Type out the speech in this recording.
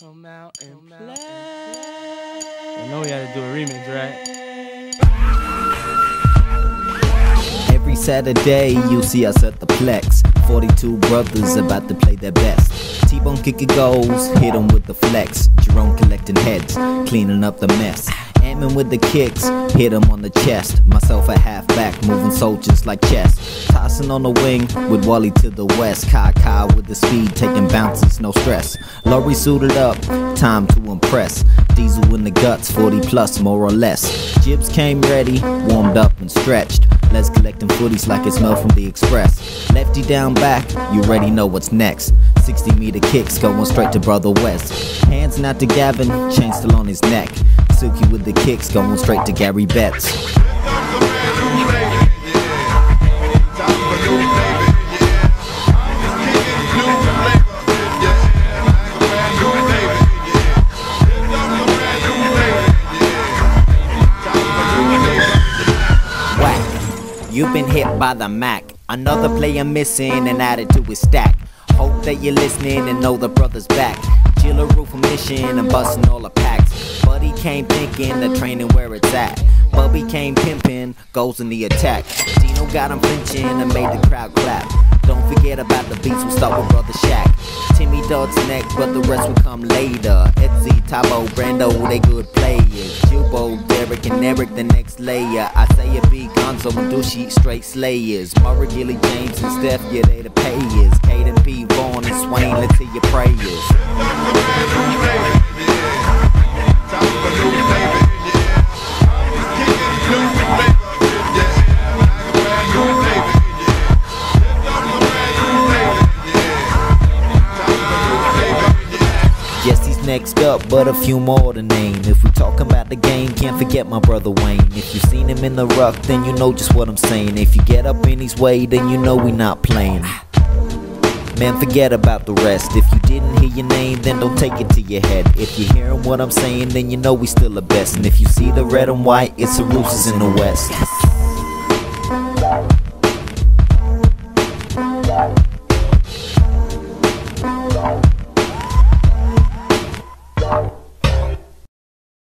Come out and play. You know we had to do a remix, right? Every Saturday, you see us at the Plex. 42 brothers about to play their best. T-Bone kicking goals, hit 'em with the flex. Jerome collecting heads, cleaning up the mess. Aiming with the kicks, hit him on the chest. Myself a halfback, moving soldiers like chess. Tossing on the wing with Wally to the west. Kai Kai with the speed, taking bounces, no stress. Laurie suited up, time to impress. Diesel in the guts, 40 plus, more or less. Jibs came ready, warmed up and stretched. Let's collecting footies like it's mail from the express. Lefty down back, you already know what's next. 60 meter kicks going straight to Brother West. Hands not to Gavin, chain still on his neck. Suki with the kicks going straight to Gary Betts. You've been hit by the Mac. Another player missing and added to his stack. Hope that you're listening and know the brother's back. Chiller roof mission and busting all the packs. Buddy came thinking the training where it's at. Bubby came pimping, goes in the attack. Dino got him flinching and made the crowd clap. Don't forget about the beats, we'll start with Brother Shaq. Timmy Dog's next, but the rest will come later. Etsy, Tabo, Brando, they good players. Jubo, Derek, and Eric, the next layer. I say a big Gonzo and Dushi, straight slayers. Murray, Gilly, James, and Steph, yeah, they the payers. Caden P, Vaughn, and Swain, let's hear your prayers. Yes, he's next up, but a few more to name. If we talking about the game, can't forget my brother Wayne. If you seen him in the ruck, then you know just what I'm saying. If you get up in his way, then you know we not playing. Man, forget about the rest. If you didn't hear your name, then don't take it to your head. If you're hearing what I'm saying, then you know we still the best. And if you see the red and white, it's the Roosters in the West.